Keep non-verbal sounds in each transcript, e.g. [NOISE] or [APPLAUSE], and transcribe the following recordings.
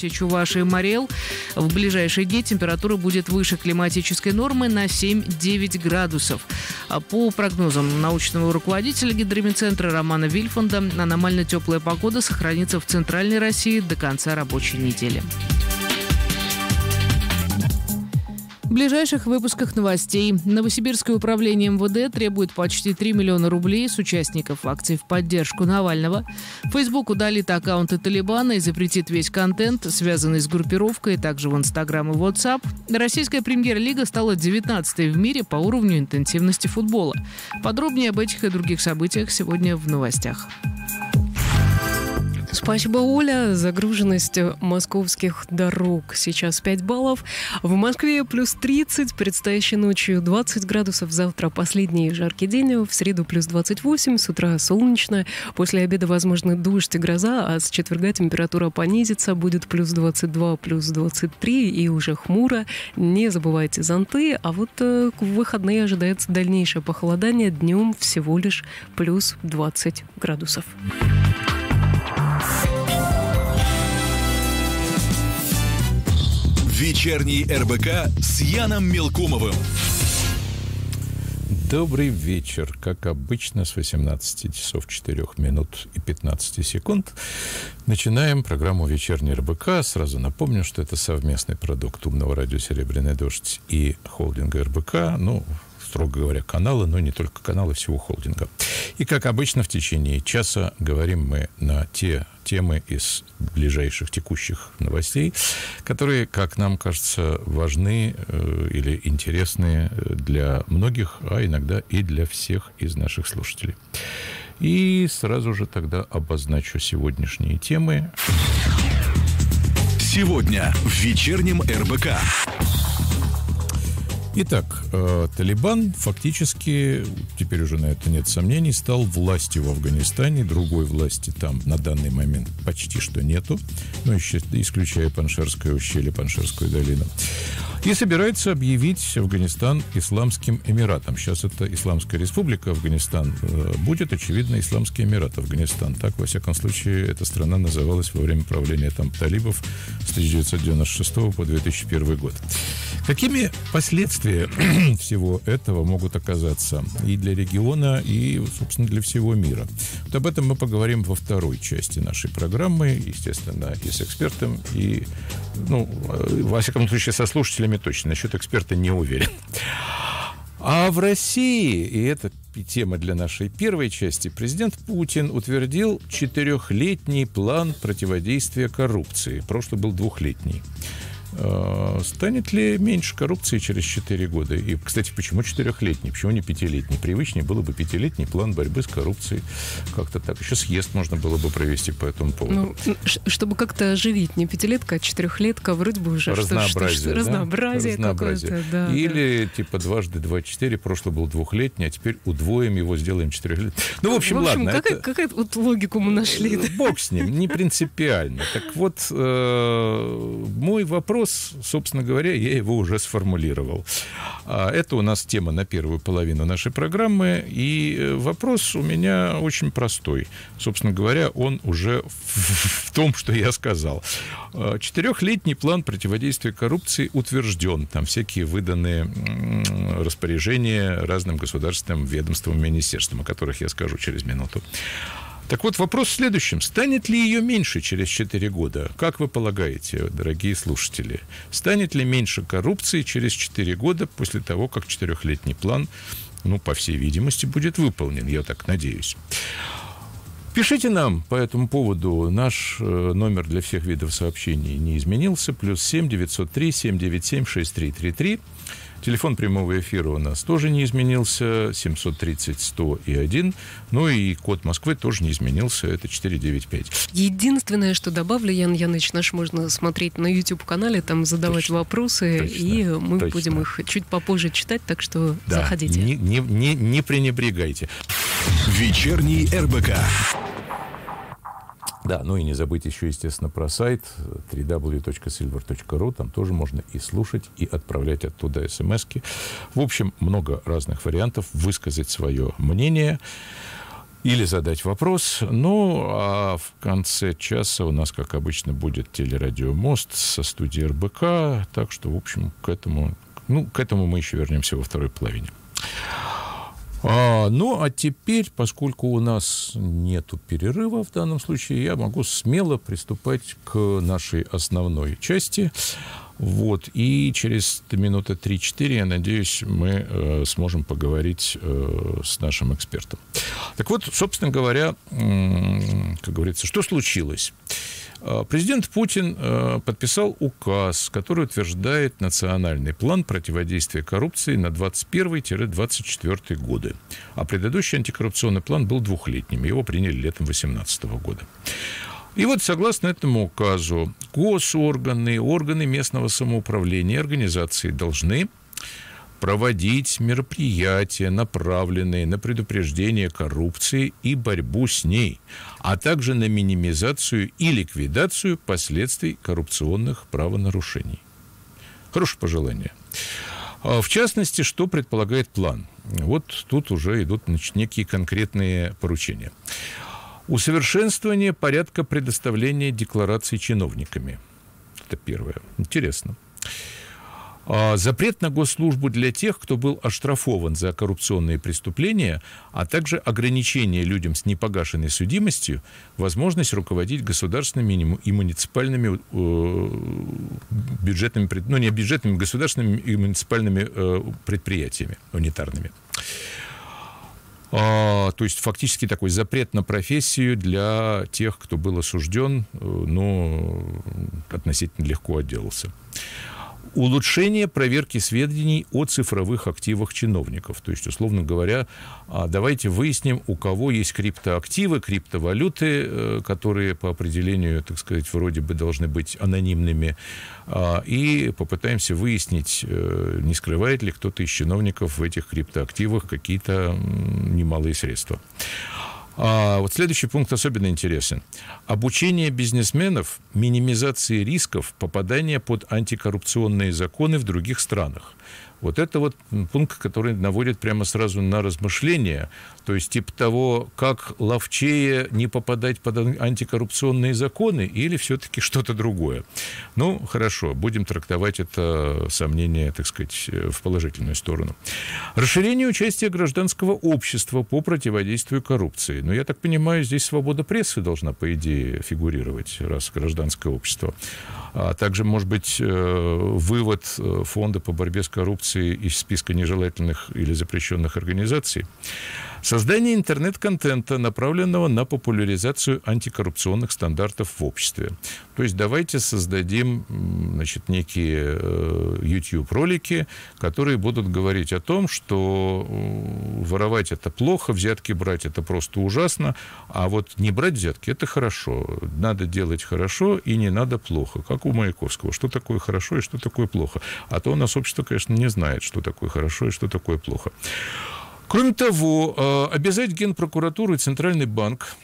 Якутии, Чувашии и Морел. В ближайшие дни температура будет выше климатической нормы на 7-9 градусов. А по прогнозам научного руководителя гидромедцентра Романа Вильфанда, аномально теплая погода сохранится в центральной России до конца рабочей недели. В ближайших выпусках новостей. Новосибирское управление МВД требует почти 3 миллиона рублей с участников акций в поддержку Навального. Facebook удалит аккаунты Талибана и запретит весь контент, связанный с группировкой, также в Инстаграм и WhatsApp. Российская премьер-лига стала 19-й в мире по уровню интенсивности футбола. Подробнее об этих и других событиях сегодня в новостях. Спасибо, Оля. Загруженность московских дорог сейчас 5 баллов. В Москве плюс 30, предстоящей ночью 20 градусов. Завтра последний жаркий день, в среду плюс 28, с утра солнечно. После обеда возможны дождь и гроза, а с четверга температура понизится, будет плюс 22, плюс 23 и уже хмуро. Не забывайте зонты, а вот э, в выходные ожидается дальнейшее похолодание. Днем всего лишь плюс 20 градусов. Вечерний РБК с Яном Мелкумовым. Добрый вечер. Как обычно, с 18 часов 4 минут и 15 секунд начинаем программу «Вечерний РБК». Сразу напомню, что это совместный продукт «Умного радио Серебряный дождь» и холдинга РБК. Ну, строго говоря, каналы, но не только каналы всего холдинга. И, как обычно, в течение часа говорим мы на те темы из ближайших текущих новостей, которые, как нам кажется, важны э, или интересны для многих, а иногда и для всех из наших слушателей. И сразу же тогда обозначу сегодняшние темы. Сегодня в вечернем РБК. Итак, э, Талибан фактически, теперь уже на это нет сомнений, стал властью в Афганистане. Другой власти там на данный момент почти что нету, ну, исключая Паншерское ущелье, Паншерскую долину. И собирается объявить Афганистан Исламским Эмиратом. Сейчас это Исламская Республика Афганистан. Э, будет, очевидно, Исламский Эмират Афганистан. Так, во всяком случае, эта страна называлась во время правления там талибов с 1996 по 2001 год. Какими последствия [CLEARS THROAT] всего этого могут оказаться и для региона, и, собственно, для всего мира? Вот об этом мы поговорим во второй части нашей программы, естественно, и с экспертом, и, ну, во всяком случае, со слушателями точно. Насчет эксперта не уверен. А в России, и это тема для нашей первой части, президент Путин утвердил четырехлетний план противодействия коррупции. Прошлый был двухлетний. Э, станет ли меньше коррупции через 4 года? И, кстати, почему четырехлетний? Почему не пятилетний? Привычнее было бы пятилетний план борьбы с коррупцией. Как-то так. Еще съезд можно было бы провести по этому поводу. Ну, чтобы как-то оживить не пятилетка, а четырехлетка, вроде бы уже разнообразие. Что, что, да? Разнообразие, разнообразие. Да, Или да. типа дважды два четыре, прошлый был двухлетний, а теперь удвоим его, сделаем четырехлетний. Ну, в общем, в общем ладно. Какая, это... какая вот логику мы нашли? Бог с ним, не принципиально. Так вот, э, мой вопрос вопрос, собственно говоря, я его уже сформулировал. А, это у нас тема на первую половину нашей программы, и э, вопрос у меня очень простой. Собственно говоря, он уже в том, что я сказал. А, четырехлетний план противодействия коррупции утвержден. Там всякие выданные распоряжения разным государственным ведомствам, министерствам, о которых я скажу через минуту. Так вот, вопрос в следующем. Станет ли ее меньше через 4 года? Как вы полагаете, дорогие слушатели? Станет ли меньше коррупции через 4 года после того, как четырехлетний план, ну, по всей видимости, будет выполнен? Я так надеюсь. Пишите нам по этому поводу. Наш э, номер для всех видов сообщений не изменился. Плюс 7 903 797 6333. Телефон прямого эфира у нас тоже не изменился, 730 101. Ну и код Москвы тоже не изменился, это 495. Единственное, что добавлю, Ян Яныч, наш можно смотреть на YouTube-канале, там задавать точно, вопросы, точно, и мы точно. будем их чуть попозже читать, так что да, заходите. Не, не, не, не пренебрегайте. Вечерний РБК. Да, ну и не забыть еще, естественно, про сайт www.silver.ru. Там тоже можно и слушать, и отправлять оттуда смс -ки. В общем, много разных вариантов высказать свое мнение. или задать вопрос. Ну, а в конце часа у нас, как обычно, будет телерадиомост со студии РБК. Так что, в общем, к этому, ну, к этому мы еще вернемся во второй половине. А, ну, а теперь, поскольку у нас нету перерыва в данном случае, я могу смело приступать к нашей основной части. Вот, и через минуты 3-4, я надеюсь, мы э, сможем поговорить э, с нашим экспертом. Так вот, собственно говоря, э, как говорится, что случилось? Э, президент Путин э, подписал указ, который утверждает национальный план противодействия коррупции на 21-24 годы. А предыдущий антикоррупционный план был двухлетним. Его приняли летом 2018 года. И вот, согласно этому указу, госорганы, органы местного самоуправления организации должны проводить мероприятия, направленные на предупреждение коррупции и борьбу с ней, а также на минимизацию и ликвидацию последствий коррупционных правонарушений. Хорошее пожелание. А в частности, что предполагает план? Вот тут уже идут значит, некие конкретные поручения. Усовершенствование порядка предоставления деклараций чиновниками. Это первое. Интересно. А, запрет на госслужбу для тех, кто был оштрафован за коррупционные преступления, а также ограничение людям с непогашенной судимостью, возможность руководить государственными и муниципальными э, бюджетными, ну не бюджетными, государственными и муниципальными э, предприятиями унитарными. А, то есть фактически такой запрет на профессию для тех, кто был осужден, э, но относительно легко отделался. Улучшение проверки сведений о цифровых активах чиновников. То есть, условно говоря, а, давайте выясним, у кого есть криптоактивы, криптовалюты, э, которые по определению, так сказать, вроде бы должны быть анонимными, а, и попытаемся выяснить, э, не скрывает ли кто-то из чиновников в этих криптоактивах какие-то немалые средства. А вот следующий пункт особенно интересен. Обучение бизнесменов минимизации рисков попадания под антикоррупционные законы в других странах. Вот это вот пункт, который наводит прямо сразу на размышления, то есть типа того, как ловчее не попадать под антикоррупционные законы или все-таки что-то другое. Ну, хорошо, будем трактовать это сомнение, так сказать, в положительную сторону. Расширение участия гражданского общества по противодействию коррупции. Но я так понимаю, здесь свобода прессы должна, по идее, фигурировать, раз гражданское общество. А также, может быть, э, вывод э, фонда по борьбе с коррупцией из списка нежелательных или запрещенных организаций. Создание интернет-контента, направленного на популяризацию антикоррупционных стандартов в обществе. То есть давайте создадим значит, некие э, YouTube-ролики, которые будут говорить о том, что воровать это плохо, взятки брать это просто ужасно, а вот не брать взятки это хорошо. Надо делать хорошо и не надо плохо. Как у Маяковского. Что такое хорошо и что такое плохо. А то у нас общество, конечно, не знает, что такое хорошо и что такое плохо. Кроме того, э, обязать Генпрокуратуру и Центральный банк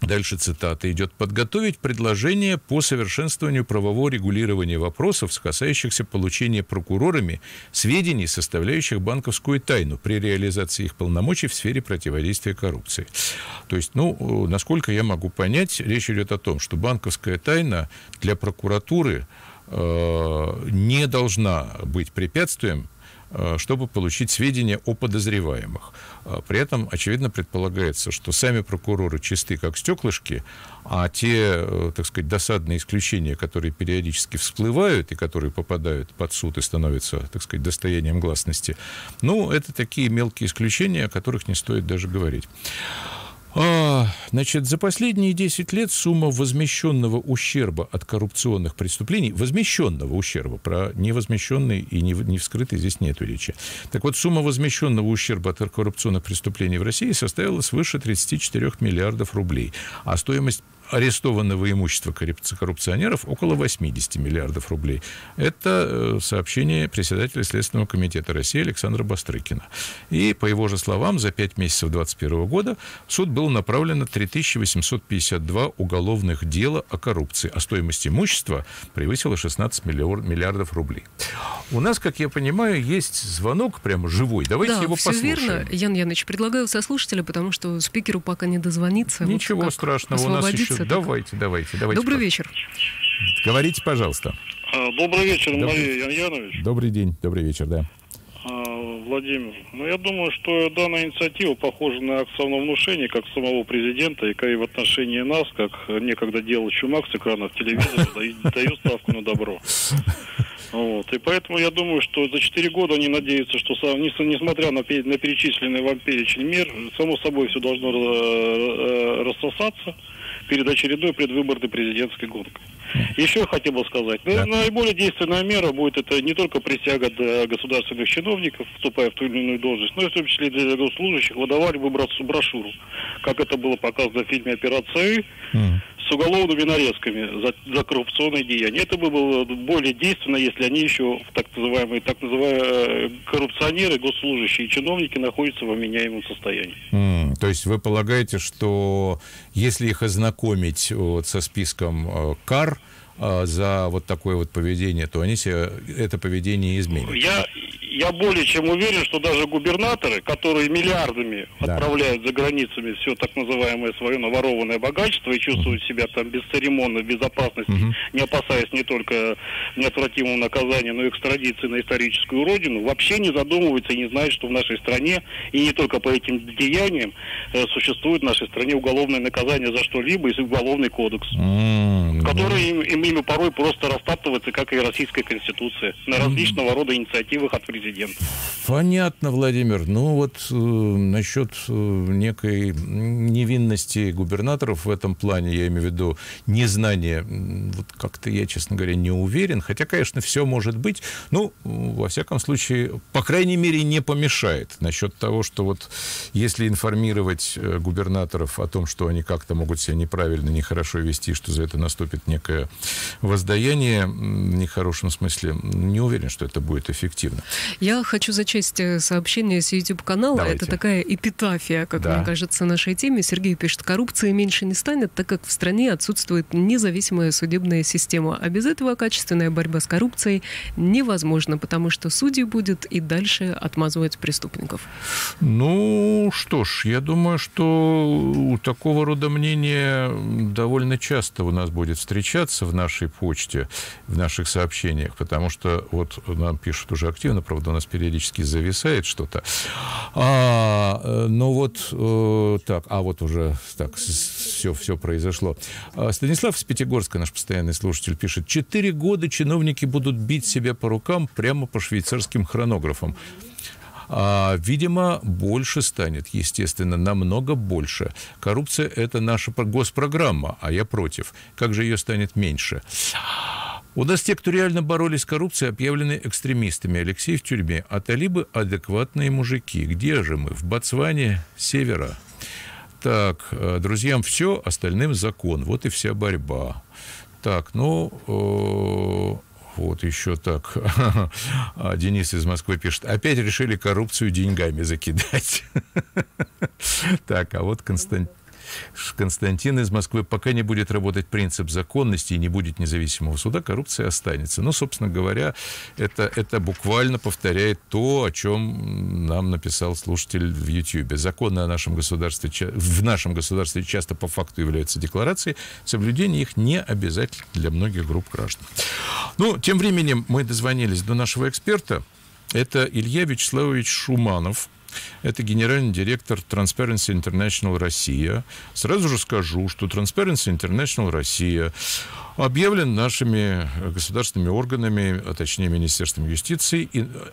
Дальше цитата идет. «Подготовить предложение по совершенствованию правового регулирования вопросов, касающихся получения прокурорами сведений, составляющих банковскую тайну при реализации их полномочий в сфере противодействия коррупции». То есть, ну, насколько я могу понять, речь идет о том, что банковская тайна для прокуратуры э, не должна быть препятствием Э, чтобы получить сведения о подозреваемых. Э, при этом, очевидно, предполагается, что сами прокуроры чисты как стеклышки, а те, э, так сказать, досадные исключения, которые периодически всплывают и которые попадают под суд и становятся, так сказать, достоянием гласности, ну, это такие мелкие исключения, о которых не стоит даже говорить. А, значит, за последние 10 лет сумма возмещенного ущерба от коррупционных преступлений, возмещенного ущерба, про невозмещенный и не, здесь нет речи. Так вот, сумма возмещенного ущерба от коррупционных преступлений в России составила свыше 34 миллиардов рублей, а стоимость арестованного имущества коррупционеров около 80 миллиардов рублей. Это э, сообщение председателя Следственного комитета России Александра Бастрыкина. И, по его же словам, за 5 месяцев 2021 года в суд было направлено 3852 уголовных дела о коррупции, а стоимость имущества превысила 16 миллиардов рублей. У нас, как я понимаю, есть звонок прямо живой. Давайте да, его все послушаем. верно. Ян Яныч, предлагаю со слушателя, потому что спикеру пока не дозвониться. Ничего вот страшного. У нас еще... Так... Давайте, давайте, давайте. Добрый вечер. Говорите, пожалуйста. А, добрый вечер, добрый... Мария Ян Янович. Добрый день, добрый вечер, да. А, Владимир, ну я думаю, что данная инициатива похожа на акт самовнушения как самого президента, и как и в отношении нас, как некогда делал Чумак с экранов телевизора, [LAUGHS] дает ставку на добро. Вот. И поэтому я думаю, что за 4 года они надеются, что несмотря на, на перечисленный вам перечень мер, само собой все должно э, рассосаться перед очередной предвыборной президентской гонкой. Еще хотел бы сказать, да. наиболее действенная мера будет это не только присяга для государственных чиновников, вступая в ту или иную должность, но и в том числе для госслужащих выдавали бы брошюру, как это было показано в фильме «Операция И», с уголовными нарезками за, за коррупционные деяния. Это бы было более действенно, если они еще, так называемые, так называемые коррупционеры, госслужащие и чиновники находятся в вменяемом состоянии. Mm, то есть вы полагаете, что если их ознакомить вот со списком э, кар, за вот такое вот поведение, то они себе это поведение изменят. Я, я более чем уверен, что даже губернаторы, которые миллиардами да. отправляют за границами все так называемое свое наворованное богатство и чувствуют себя там бесцеремонно, в безопасности, uh-huh. не опасаясь не только неотвратимого наказания, но и экстрадиции на историческую родину, вообще не задумываются и не знают, что в нашей стране, и не только по этим деяниям, э, существует в нашей стране уголовное наказание за что-либо и уголовный кодекс, uh-huh. Который им, им ими порой просто растаптывается, как и Российская Конституция, на различного рода инициативах от президента. Понятно, Владимир. Ну вот э, насчет э, некой невинности губернаторов в этом плане, я имею в виду незнание, вот как-то я, честно говоря, не уверен. Хотя, конечно, все может быть. Ну, во всяком случае, по крайней мере, не помешает. Насчет того, что вот если информировать э, губернаторов о том, что они как-то могут себя неправильно, нехорошо вести, что за это наступит некая воздаяние в нехорошем смысле, не уверен, что это будет эффективно. Я хочу зачесть э, сообщение с YouTube-канала. Это такая эпитафия, как да. мне кажется, нашей теме. Сергей пишет, коррупции меньше не станет, так как в стране отсутствует независимая судебная система. А без этого качественная борьба с коррупцией невозможна, потому что судьи будет и дальше отмазывать преступников. Ну, что ж, я думаю, что у такого рода мнения довольно часто у нас будет встречаться в нашей почте, в наших сообщениях, потому что вот нам пишут уже активно, правда, у нас периодически зависает что-то. А, э, ну вот э, так, а вот уже так, все, все произошло. А, Станислав из Пятигорска, наш постоянный слушатель, пишет, четыре года чиновники будут бить себя по рукам прямо по швейцарским хронографам. А, видимо, больше станет, естественно, намного больше. Коррупция – это наша госпрограмма, а я против. Как же ее станет меньше? У нас те, кто реально боролись с коррупцией, объявлены экстремистами. Алексей в тюрьме, а талибы – адекватные мужики. Где же мы? В Ботсване, севера. Так, э, друзьям все, остальным закон. Вот и вся борьба. Так, ну, вот еще так. [LAUGHS] Денис из Москвы пишет. Опять решили коррупцию деньгами закидать. [LAUGHS] Так, а вот Константин. Константин из Москвы, пока не будет работать принцип законности и не будет независимого суда, коррупция останется. Ну, собственно говоря, это, это буквально повторяет то, о чем нам написал слушатель в YouTube. Законы о нашем государстве, в нашем государстве часто по факту являются декларацией, соблюдение их не обязательно для многих групп граждан. Ну, тем временем мы дозвонились до нашего эксперта. Это Илья Вячеславович Шуманов, это генеральный директор Transparency International Россия. Сразу же скажу, что Transparency International Россия объявлен нашими государственными органами, а точнее Министерством юстиции,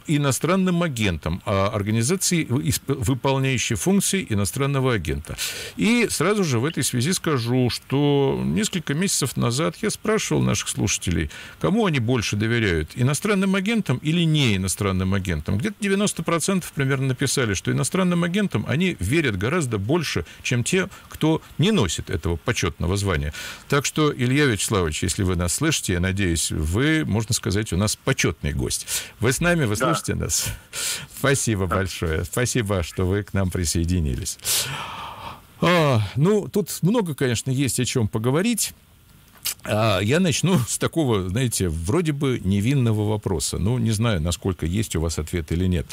иностранным агентом, а организации, выполняющей функции иностранного агента. И сразу же в этой связи скажу, что несколько месяцев назад я спрашивал наших слушателей, кому они больше доверяют, иностранным агентам или не иностранным агентам. Где-то 90% примерно написали, что иностранным агентам они верят гораздо больше, чем те, кто не носит этого почетного звания. Так что, Илья Вячеславович, если вы нас слышите, я надеюсь, вы, можно сказать, у нас почетный гость. Вы с нами, вы да. слышите нас? Спасибо да. большое. Спасибо, что вы к нам присоединились. А, ну, тут много, конечно, есть о чем поговорить. А я начну [LAUGHS] с такого, знаете, вроде бы невинного вопроса. Ну, не знаю, насколько есть у вас ответ или нет.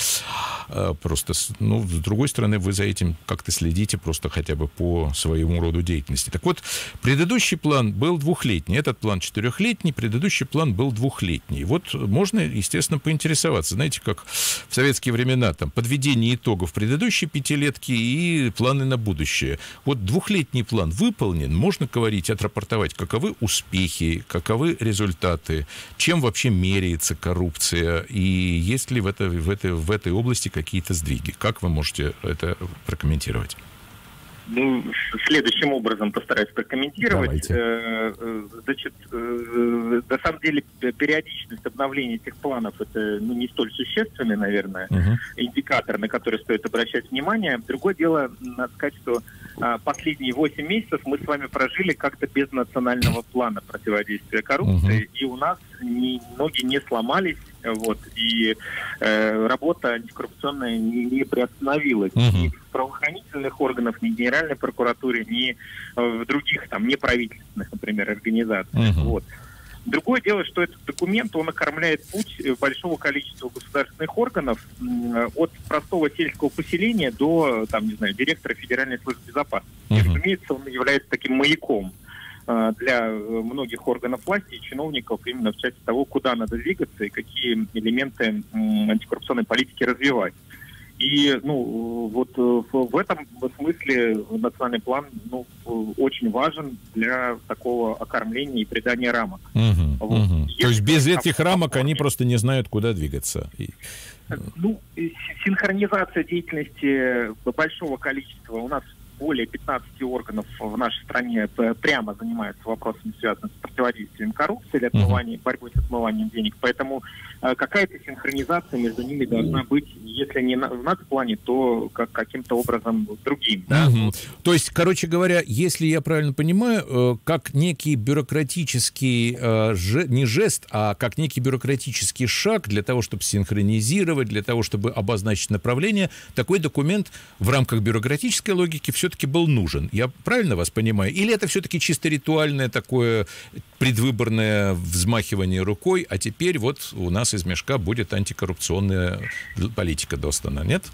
А, просто, ну, с другой стороны, вы за этим как-то следите просто хотя бы по своему роду деятельности. Так вот, предыдущий план был двухлетний, этот план четырехлетний, предыдущий план был двухлетний. Вот можно, естественно, поинтересоваться. Знаете, как в советские времена, там, подведение итогов предыдущей пятилетки и планы на будущее. Вот двухлетний план выполнен, можно говорить, отрапортовать, каковы успехи, каковы результаты, чем вообще меряется коррупция, и есть ли в, это, в, это, в этой области какие-то сдвиги. Как вы можете это прокомментировать? Ну, следующим образом постараюсь прокомментировать. Давайте. Э, э, значит, э, на самом деле периодичность обновления этих планов это ну, не столь существенный, наверное, угу. индикатор, на который стоит обращать внимание. Другое дело, надо сказать, что а, последние 8 месяцев мы с вами прожили как-то без национального плана противодействия коррупции, угу. и у нас ни, ноги не сломались, вот, и э, работа антикоррупционная не, не приостановилась. Угу. Ни в правоохранительных органах, ни в Генеральной прокуратуре, ни в других, там, неправительственных, например, организациях. Угу. Вот. Другое дело, что этот документ, он окормляет путь э, большого количества государственных органов от простого сельского поселения до, там, не знаю, директора Федеральной службы безопасности. Uh-huh. И, разумеется, он является таким маяком э, для э, многих органов власти и чиновников именно в части того, куда надо двигаться и какие элементы антикоррупционной политики развивать. И ну, вот э, в этом смысле национальный план ну, очень важен для такого окормления и придания рамок. Угу, вот. угу. То есть без этих рамок они просто не знают, куда двигаться. Ну, синхронизация деятельности большого количества у нас более 15 органов в нашей стране прямо занимаются вопросами, связанными с противодействием коррупции или отмыванием, uh-huh. борьбой с отмыванием денег. Поэтому э, какая-то синхронизация между ними должна быть, если не в нацплане, то как, каким-то образом другим. Да? Uh-huh. То есть, короче говоря, если я правильно понимаю, э, как некий бюрократический, э, не жест, а как некий бюрократический шаг для того, чтобы синхронизировать, для того, чтобы обозначить направление, такой документ в рамках бюрократической логики все все-таки был нужен. Я правильно вас понимаю? Или это все-таки чисто ритуальное такое предвыборное взмахивание рукой, а теперь вот у нас из мешка будет антикоррупционная политика достана, нет?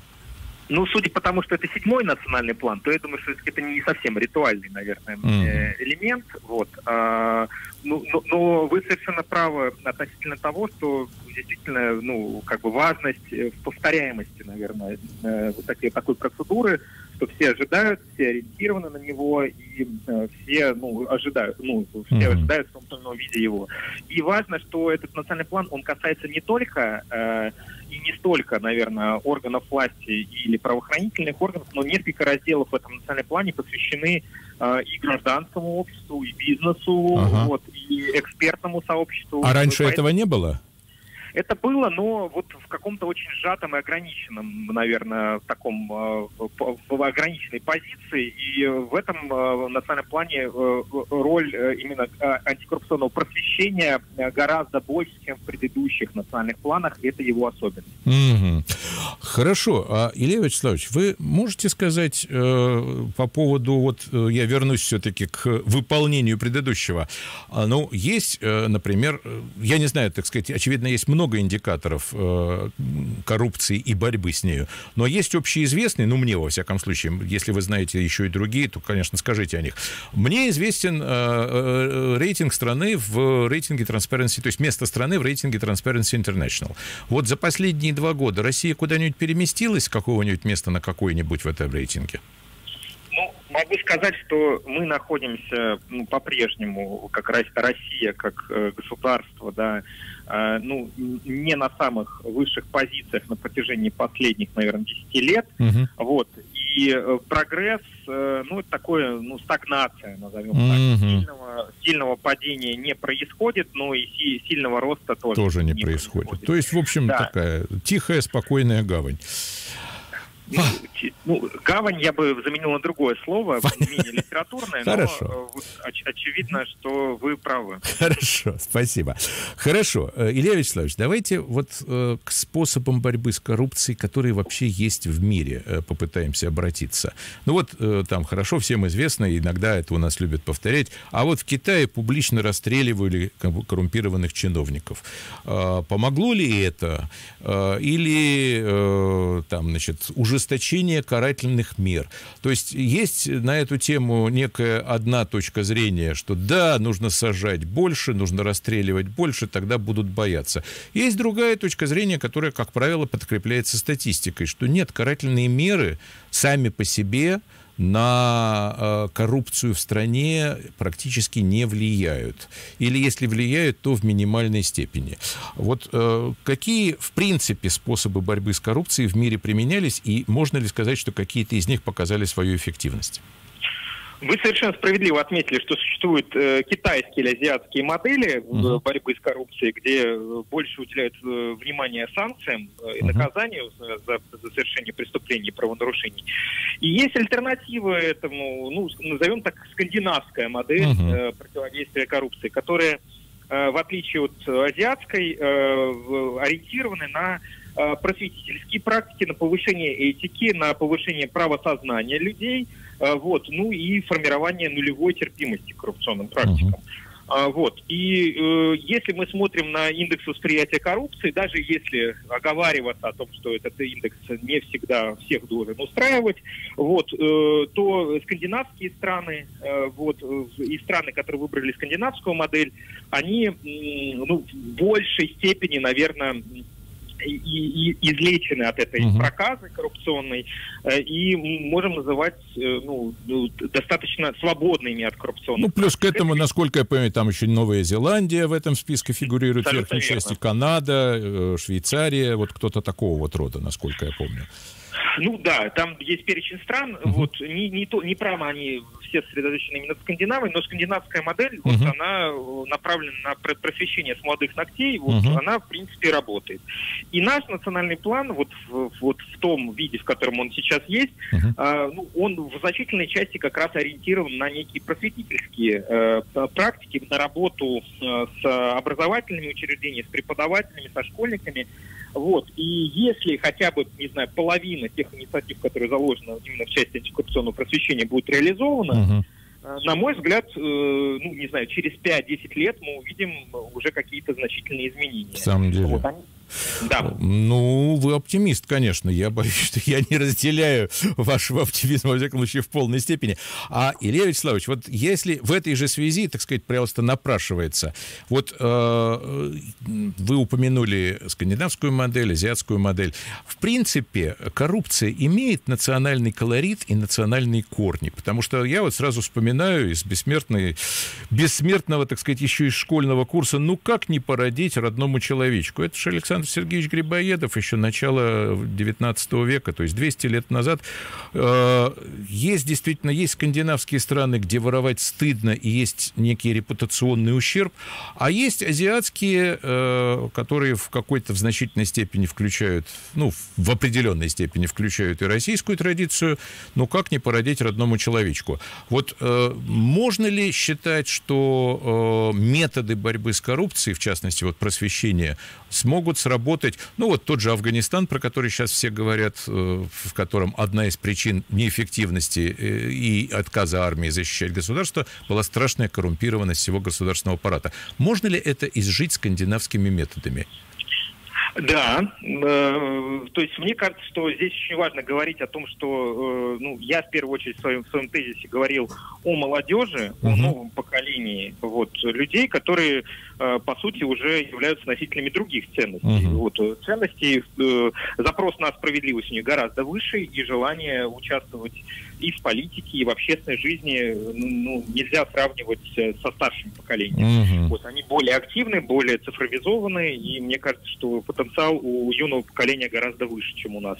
Ну, судя по тому, что это седьмой национальный план, то я думаю, что это не совсем ритуальный, наверное, mm. элемент. Вот. А, ну, но, но вы совершенно правы относительно того, что действительно, ну, как бы важность в повторяемости, наверное, э, вот такие, такой процедуры, что все ожидают, все ориентированы на него, и э, все, ну, ожидают, ну, все mm-hmm. ожидают в том или ином виде его. И важно, что этот национальный план, он касается не только э, и не столько, наверное, органов власти или правоохранительных органов, но несколько разделов в этом национальном плане посвящены э, и гражданскому обществу, и бизнесу, ага. вот, и экспертному сообществу. А раньше Поэтому... этого не было? Это было, но вот в каком-то очень сжатом и ограниченном, наверное, таком э, в ограниченной позиции. И в этом э, национальном плане э, роль именно антикоррупционного просвещения гораздо больше, чем в предыдущих национальных планах. Это его особенность. Mm-hmm. Хорошо. А, Илья Вячеславович, вы можете сказать э, по поводу, вот я вернусь все-таки к выполнению предыдущего. А, ну, есть, например, я не знаю, так сказать, очевидно, есть много много индикаторов э, коррупции и борьбы с нею. Но есть общеизвестный, ну, мне, во всяком случае, если вы знаете еще и другие, то, конечно, скажите о них. Мне известен э, э, рейтинг страны в рейтинге Transparency, то есть место страны в рейтинге Transparency International. Вот за последние два года Россия куда-нибудь переместилась с какого-нибудь места на какое-нибудь в этом рейтинге? Могу сказать, что мы находимся ну, по-прежнему, как Россия, как э, государство, да, э, ну, не на самых высших позициях на протяжении последних, наверное, 10 лет. Угу. Вот. И э, прогресс, э, ну, это такое, ну, стагнация, назовем угу. так. Сильного, сильного падения не происходит, но и си, сильного роста тоже, тоже не, не происходит. происходит. То есть, в общем, да. такая тихая, спокойная гавань. Ну, ну, гавань я бы заменил на другое слово, [LAUGHS] менее литературное, Хорошо. но э, оч- очевидно, что вы правы. Хорошо, спасибо. Хорошо, э, Илья Вячеславович, давайте вот э, к способам борьбы с коррупцией, которые вообще есть в мире, э, попытаемся обратиться. Ну вот э, там хорошо, всем известно, иногда это у нас любят повторять, а вот в Китае публично расстреливали коррумпированных чиновников. Э, помогло ли это? Э, или там, значит, уже ужесточение карательных мер. То есть есть на эту тему некая одна точка зрения, что да, нужно сажать больше, нужно расстреливать больше, тогда будут бояться. Есть другая точка зрения, которая, как правило, подкрепляется статистикой, что нет, карательные меры сами по себе на э, коррупцию в стране практически не влияют. Или если влияют, то в минимальной степени. Вот э, какие, в принципе, способы борьбы с коррупцией в мире применялись, и можно ли сказать, что какие-то из них показали свою эффективность? Вы совершенно справедливо отметили, что существуют э, китайские или азиатские модели uh-huh. борьбы с коррупцией, где э, больше уделяют э, внимание санкциям э, и uh-huh. наказанию за, за, совершение преступлений и правонарушений. И есть альтернатива этому, ну, назовем так, скандинавская модель uh-huh. э, противодействия коррупции, которая, э, в отличие от азиатской, э, ориентированы на э, просветительские практики, на повышение этики, на повышение правосознания людей – вот, ну и формирование нулевой терпимости к коррупционным практикам. Uh-huh. Вот. И э, если мы смотрим на индекс восприятия коррупции, даже если оговариваться о том, что этот индекс не всегда всех должен устраивать, вот, э, то скандинавские страны, э, вот, и страны, которые выбрали скандинавскую модель, они э, ну, в большей степени, наверное, и, и излечены от этой угу. проказы коррупционной э, и можем называть э, ну, ну, достаточно свободными от коррупционных. Ну, плюс к этому, насколько я понимаю, там еще Новая Зеландия в этом списке фигурирует, в верхней части Канада, э, Швейцария, вот кто-то такого вот рода, насколько я помню. Ну да, там есть перечень стран. Uh-huh. Вот не, не, то, не прямо они все сосредоточены именно в Скандинавии, но скандинавская модель, uh-huh. вот она э, направлена на просвещение с молодых ногтей, вот uh-huh. она в принципе работает. И наш национальный план, вот, в, вот в том виде, в котором он сейчас есть, uh-huh. э, ну, он в значительной части как раз ориентирован на некие просветительские э, практики, на работу э, с образовательными учреждениями, с преподавателями, со школьниками. Вот. И если хотя бы, не знаю, половина тех инициатив, которые заложены именно в части антикоррупционного просвещения, будет реализована, uh-huh на мой взгляд, э, ну, не знаю, через 5-10 лет мы увидим уже какие-то значительные изменения. В самом деле. Вот они, да. Ну, вы оптимист, конечно. Я боюсь, что я не разделяю вашего оптимизма, во всяком случае, в полной степени. А, Илья Вячеславович, вот если в этой же связи, так сказать, просто напрашивается, вот э, вы упомянули скандинавскую модель, азиатскую модель. В принципе, коррупция имеет национальный колорит и национальные корни, потому что я вот сразу вспоминаю из бессмертной, бессмертного, так сказать, еще из школьного курса, ну как не породить родному человечку? Это же Александр Александр Сергеевич Грибоедов еще начало XIX века, то есть 200 лет назад. Э, есть действительно, есть скандинавские страны, где воровать стыдно и есть некий репутационный ущерб, а есть азиатские, э, которые в какой-то в значительной степени включают, ну, в определенной степени включают и российскую традицию, но как не породить родному человечку. Вот э, можно ли считать, что методы борьбы с коррупцией, в частности, вот просвещение, смогут сработать. Ну, вот тот же Афганистан, про который сейчас все говорят, э, в котором одна из причин неэффективности э, и отказа армии защищать государство была страшная коррумпированность всего государственного аппарата. Можно ли это изжить скандинавскими методами? Да, э, то есть мне кажется, что здесь очень важно говорить о том, что, ну, я в первую очередь в своем, в своем тезисе говорил о молодежи, о новом поколении, вот, людей, которые, по сути, уже являются носителями других ценностей. Uh-huh. Вот, ценности, э, запрос на справедливость у них гораздо выше, и желание участвовать и в политике, и в общественной жизни ну, нельзя сравнивать со старшим поколением. Угу. Вот они более активны, более цифровизованы, и мне кажется, что потенциал у юного поколения гораздо выше, чем у нас.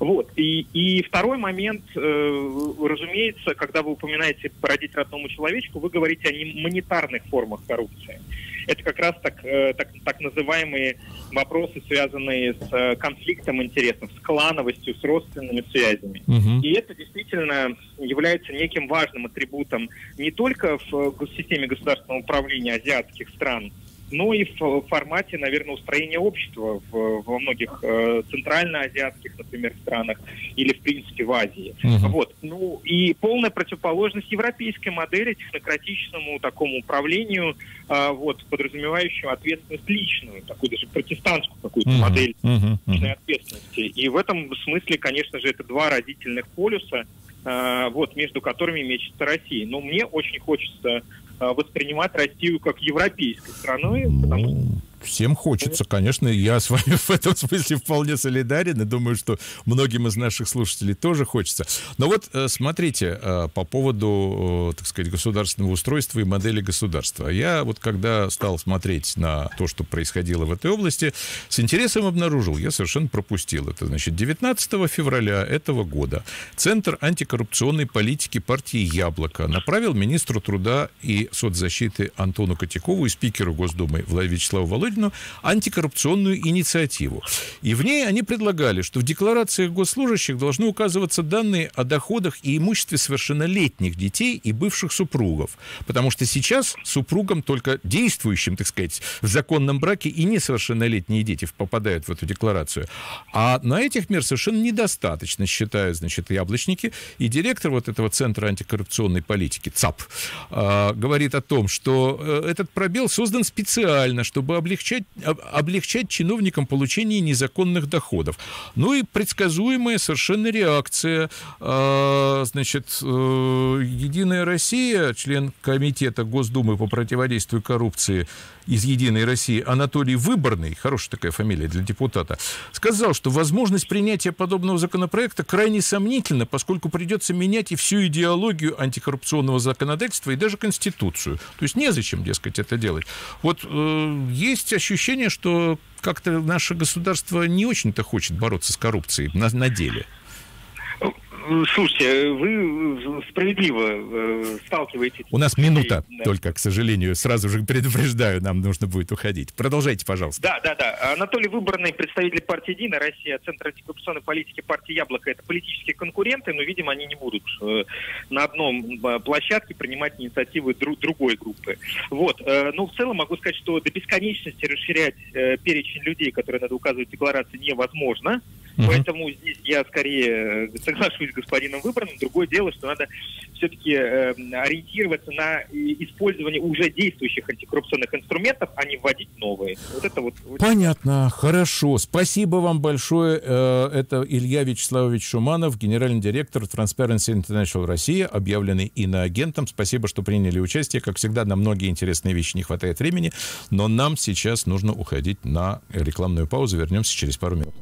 Вот. И, и второй момент, э, разумеется, когда вы упоминаете породить родному человечку, вы говорите о монетарных формах коррупции это как раз так, э, так, так называемые вопросы, связанные с э, конфликтом интересов, с клановостью, с родственными связями. Угу. И это действительно является неким важным атрибутом не только в системе государственного управления азиатских стран, но и в формате, наверное, устроения общества в, во многих э, центральноазиатских, например, странах или, в принципе, в Азии. Uh-huh. Вот. Ну, и полная противоположность европейской модели, технократичному такому управлению, э, вот, подразумевающему ответственность личную, такую даже протестантскую какую-то uh-huh. модель uh-huh. личной ответственности. И в этом смысле, конечно же, это два родительных полюса, э, вот, между которыми мечется Россия. Но мне очень хочется воспринимать Россию как европейской страной, потому что Всем хочется, конечно, я с вами в этом смысле вполне солидарен и думаю, что многим из наших слушателей тоже хочется. Но вот э, смотрите, э, по поводу, э, так сказать, государственного устройства и модели государства. Я вот когда стал смотреть на то, что происходило в этой области, с интересом обнаружил, я совершенно пропустил это. Значит, 19 февраля этого года Центр антикоррупционной политики партии «Яблоко» направил министру труда и соцзащиты Антону Котякову и спикеру Госдумы Вячеславу Володину Володину антикоррупционную инициативу. И в ней они предлагали, что в декларациях госслужащих должны указываться данные о доходах и имуществе совершеннолетних детей и бывших супругов. Потому что сейчас супругам только действующим, так сказать, в законном браке и несовершеннолетние дети попадают в эту декларацию. А на этих мер совершенно недостаточно, считают, значит, яблочники. И директор вот этого Центра антикоррупционной политики, ЦАП, а, говорит о том, что э, этот пробел создан специально, чтобы облегчить облегчать, облегчать чиновникам получение незаконных доходов. Ну и предсказуемая совершенно реакция. А, значит, э, Единая Россия, член комитета Госдумы по противодействию коррупции, из «Единой России» Анатолий Выборный, хорошая такая фамилия для депутата, сказал, что возможность принятия подобного законопроекта крайне сомнительна, поскольку придется менять и всю идеологию антикоррупционного законодательства, и даже Конституцию. То есть незачем, дескать, это делать. Вот э, есть ощущение, что как-то наше государство не очень-то хочет бороться с коррупцией на, на деле. Слушайте, вы справедливо э, сталкиваетесь... У нас минута да. только, к сожалению. Сразу же предупреждаю, нам нужно будет уходить. Продолжайте, пожалуйста. Да, да, да. Анатолий Выборный, представитель партии «Единая Россия», Центр антикоррупционной политики партии «Яблоко» — это политические конкуренты, но, видимо, они не будут э, на одном э, площадке принимать инициативы друг, другой группы. Вот. Э, ну, в целом могу сказать, что до бесконечности расширять э, перечень людей, которые надо указывать в декларации, невозможно. Угу. Поэтому здесь я скорее э, соглашусь с господином Выборным. Другое дело, что надо все-таки э, ориентироваться на использование уже действующих антикоррупционных инструментов, а не вводить новые. Вот это вот. Понятно, хорошо. Спасибо вам большое. Э, это Илья Вячеславович Шуманов, генеральный директор Transparency International Россия, объявленный иноагентом. Спасибо, что приняли участие. Как всегда, на многие интересные вещи не хватает времени, но нам сейчас нужно уходить на рекламную паузу. Вернемся через пару минут.